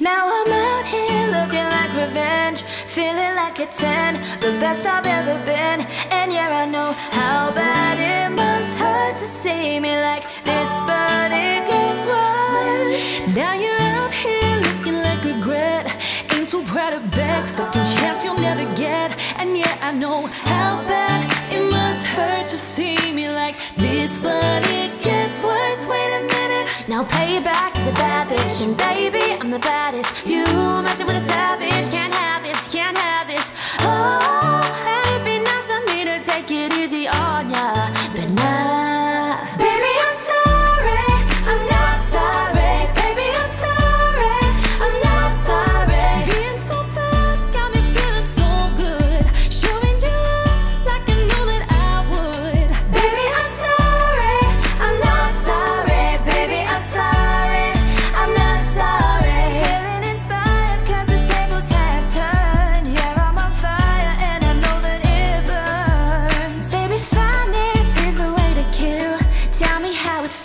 Now I'm out here looking like revenge Feeling like a 10, the best I've ever been. And yeah, I know how bad it must hurt to see me like this But it gets worse. Now you're out here looking like regret Ain't too proud of back, second chance you'll never get. And yeah, I know how bad Now payback is a bad bitch And baby, I'm the baddest. You messing with a savage Can't have this, can't have this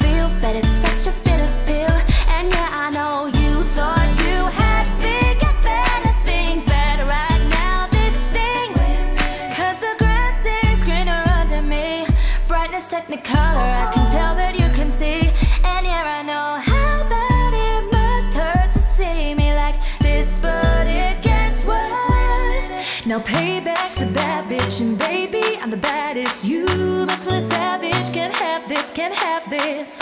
feel, but it's such a bitter pill. And yeah, I know you thought you had bigger, better things But right now. This stings Cause the grass is greener under me. Brightness technicolor, I can tell that you can see. And yeah, I know how bad it must hurt to see me like this But it gets worse. Now payback's a bad bitch And baby, I'm the baddest. You must feel a savage Can't have this,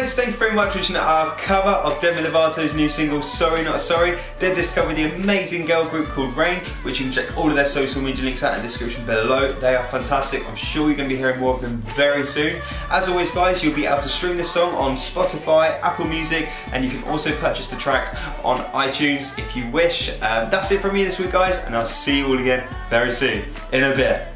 guys, thank you very much for watching our cover of Demi Lovato's new single Sorry Not Sorry. They discovered the amazing girl group called Reign, which you can check all of their social media links out in the description below. They are fantastic. I'm sure you're going to be hearing more of them very soon. As always guys, you'll be able to stream this song on Spotify, Apple Music, and you can also purchase the track on iTunes if you wish. Um, that's it from me this week guys, and I'll see you all again very soon. In a bit.